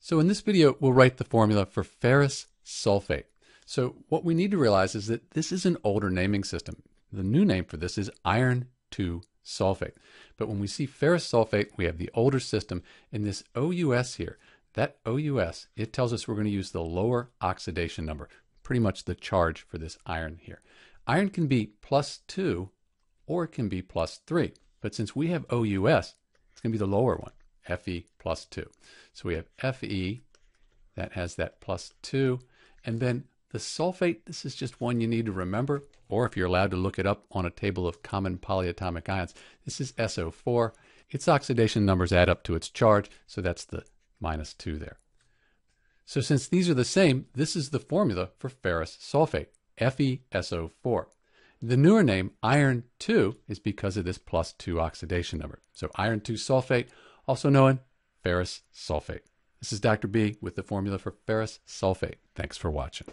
So in this video, we'll write the formula for ferrous sulfate. So what we need to realize is that this is an older naming system. The new name for this is iron 2 sulfate. But when we see ferrous sulfate, we have the older system. In this OUS here, that OUS, it tells us we're going to use the lower oxidation number, pretty much the charge for this iron here. Iron can be plus 2 or it can be plus 3. But since we have OUS, it's going to be the lower one. Fe plus 2. So we have Fe, that has that plus 2. And then the sulfate, this is just one you need to remember, or if you're allowed to look it up on a table of common polyatomic ions, this is SO4. Its oxidation numbers add up to its charge, so that's the minus 2 there. So since these are the same, this is the formula for ferrous sulfate, FeSO4. The newer name, iron 2, is because of this plus 2 oxidation number. So iron 2 sulfate also known ferrous sulfate. This is Dr. B with the formula for ferrous sulfate. Thanks for watching.